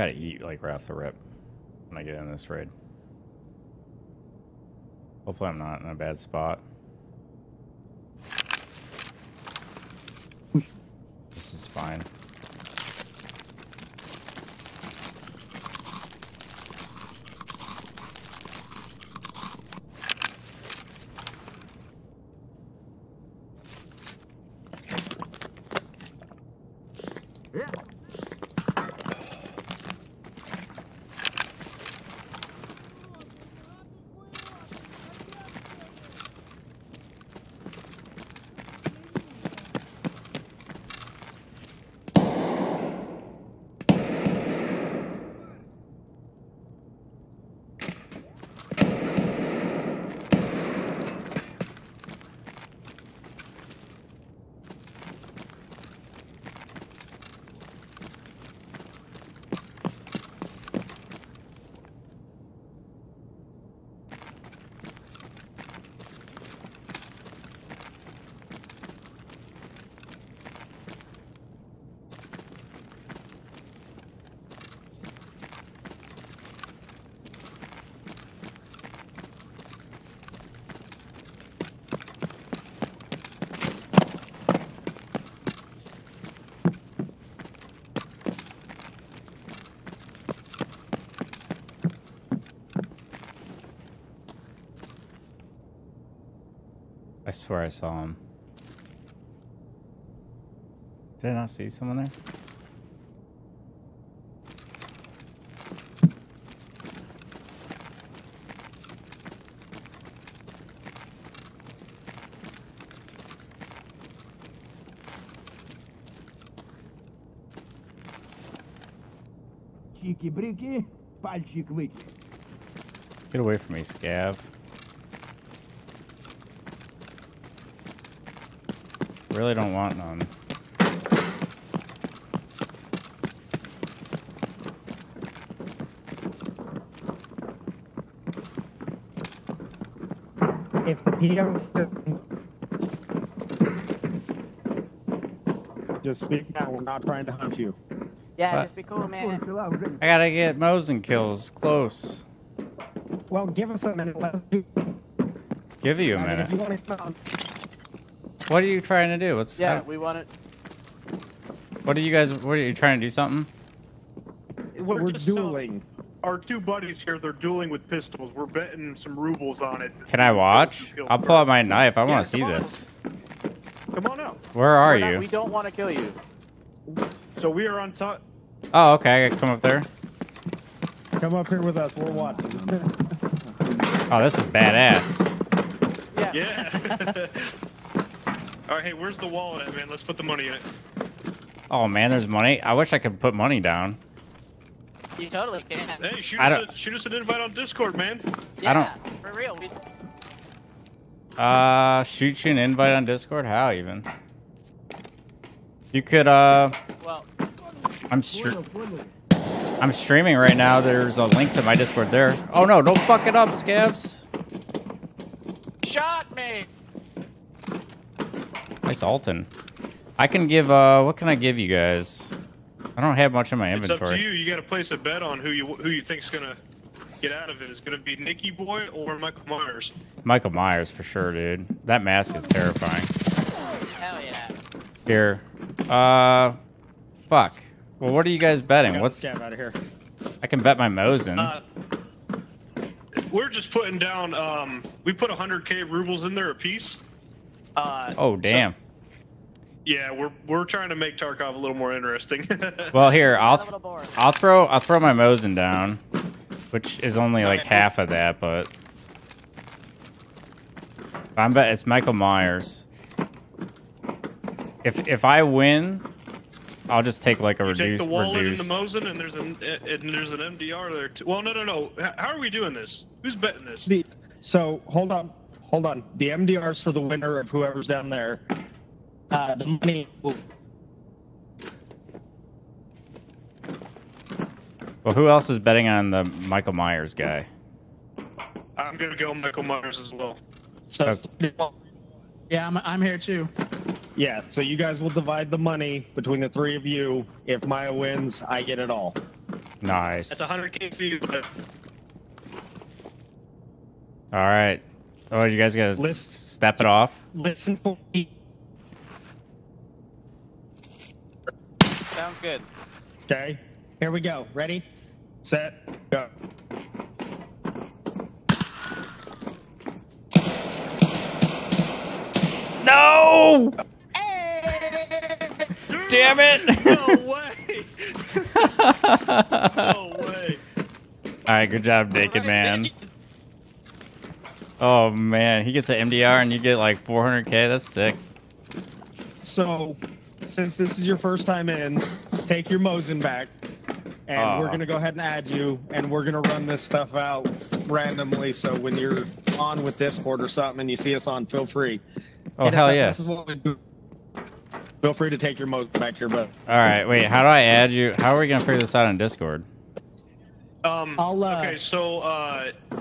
Gotta eat like right off the rip when I get in this raid. Hopefully I'm not in a bad spot. This is fine. I swear I saw him. Did I not see someone there? Чики-брики, пальчик вытер. Get away from me, scav. Really don't want none. If the PM just speak now, we're not trying to hunt you. Yeah, What? just be cool, man. I gotta get Mosin kills close. Well, give us a minute. Let's do. Give you a I mean, if minute. You want to, What are you trying to do? What's Yeah, we want it. what are you guys? What are you trying to do? Something? we're, We're just, uh. Our two buddies here, they're dueling with pistols. We're betting some rubles on it. Can I watch? I'll pull out my knife. I Yeah, want to see come on. this. Come on out. Where are We're not- you? we don't want to kill you. So we are on top. Oh, okay. I can come up there. Come up here with us. We're watching. Oh, this is badass. Yeah. Yeah. All right, hey, where's the wallet at, man? Let's put the money in it. Oh man, there's money. I wish I could put money down. You totally can. Hey, shoot I us, don't- a, shoot us an invite on Discord, man. Yeah, I don't- For real. We, Uh, shoot you an invite on Discord? How even? You could, uh, well, I'm str I'm streaming right now. There's a link to my Discord there. Oh no, don't fuck it up, scabs. shot me. Nice Alton. I can give, uh, what can I give you guys? I don't have much in my inventory. It's up to you. You got to place a bet on who you who you think's gonna get out of it. Is it gonna be Nicky Boy or Michael Myers? Michael Myers for sure, dude. That mask is terrifying. Hell yeah. Here. Uh, fuck. Well, what are you guys betting? What's the scab out of here? I can bet my Mosin. Uh, we're just putting down. Um, we put 100k rubles in there a piece. Uh, oh damn. Yeah, we're we're trying to make Tarkov a little more interesting. Well, here I'll th- I'll throw I'll throw my Mosin down, which is only like half of that, but I'm bet it's Michael Myers. If if I win, I'll just take like a You take the wallet reduced. and the Mosin, and there's an and there's an MDR there too. Well, no, no, no. How are we doing this? Who's betting this? So hold on, hold on. The MDR's for the winner of whoever's down there. Uh, the money. Will, well, who else is betting on the Michael Myers guy? I'm gonna go Michael Myers as well. so Yeah, I'm, I'm here too. yeah, so you guys will divide the money between the three of you. If Maya wins, I get it all. Nice. That's 100k for you. All right. Oh, you guys gotta List- step it off. Listen for me. Sounds good. Okay. Here we go. Ready, set, go. No! Damn it! no way. no way. All right, good job, Naked Man. Oh man, he gets an MDR and you get like 400k. That's sick. So, since this is your first time in, take your Mosin back, and Aw. we're gonna go ahead and add you, and we're gonna run this stuff out randomly. So when you're on with Discord or something, and you see us on, feel free. Oh Hit us hell up. yeah! This is what we do. Feel free to take your Mosin back here, but All right, wait. How do I add you? How are we gonna figure this out on Discord? Um, I'll, uh, okay, so uh, w-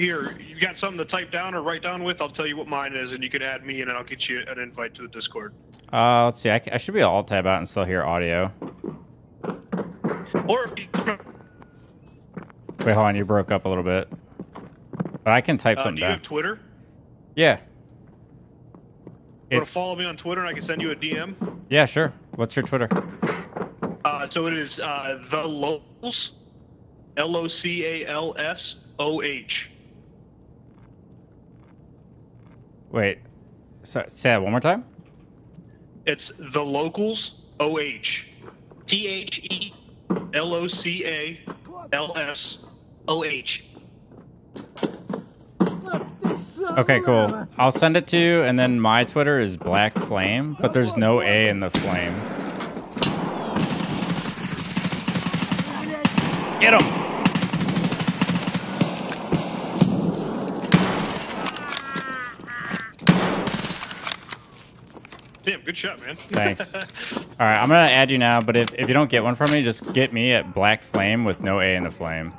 here you got something to type down or write down with. I'll tell you what mine is, and you can add me, and I'll get you an invite to the Discord. Uh, let's see. I should be able to alt tab out and still hear audio. Or if you, Wait, hold on. You broke up a little bit, but I can type uh, do you down. have Twitter? Yeah. You want to follow me on Twitter, and I can send you a DM. yeah, sure. What's your Twitter? Uh, so it is uh, the locals, L O C A L S O H. Wait. So, say that one more time. It's the locals O H, T H E L O C A L S O H. Okay, cool. I'll send it to you, and then my Twitter is Black Flame, but there's no A in the flame. Get him! Good shot, man. Thanks. All right, I'm gonna add you now, but if, if you don't get one from me, just get me at Black Flame with no A in the flame.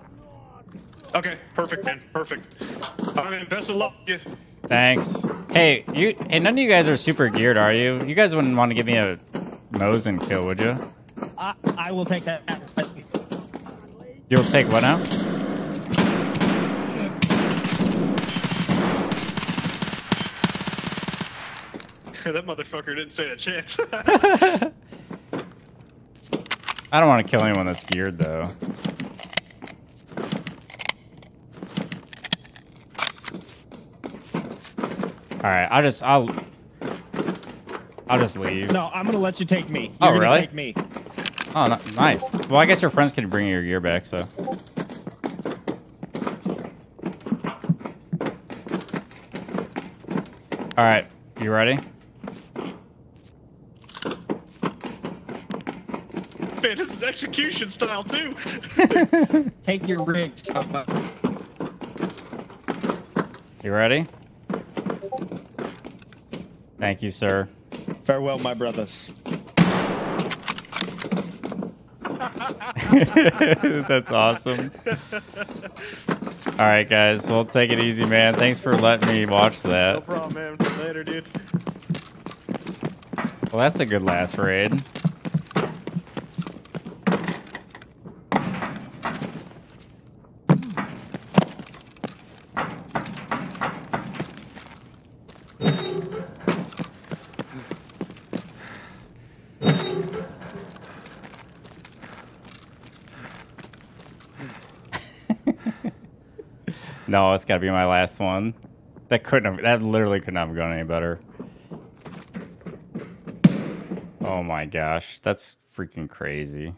okay, perfect, man. Perfect. All right, man. Best of luck. to you. Thanks. Hey, you. Hey, none of you guys are super geared, are you? You guys wouldn't want to give me a Mosin kill, would you? I, I will take that. You'll take what now? that motherfucker didn't stand a chance. I don't want to kill anyone that's geared though. All right, I'll just I'll I'll just leave. No, I'm gonna let you take me. You're Oh, gonna really? Take me. Oh, no, nice. Well, I guess your friends can bring your gear back. So. All right, you ready? Man, this is execution style too. Take your rigs. You ready? Thank you, sir. Farewell, my brothers. That's awesome. All right, guys. Well, take it easy, man. Thanks for letting me watch that. no that. problem, man. Later, dude. Well, that's a good last raid. No, it's got to be my last one. That couldn't have. That literally could not have gone any better. Oh my gosh, that's freaking crazy.